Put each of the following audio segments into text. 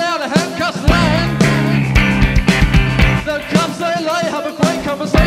out of handcuffs land. They'll come say hello, have a great conversation.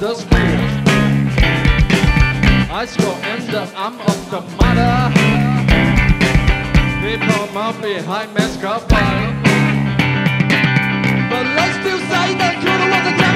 The school. I score in the arm of the mother. People mouth behind mask cover. But let's still say that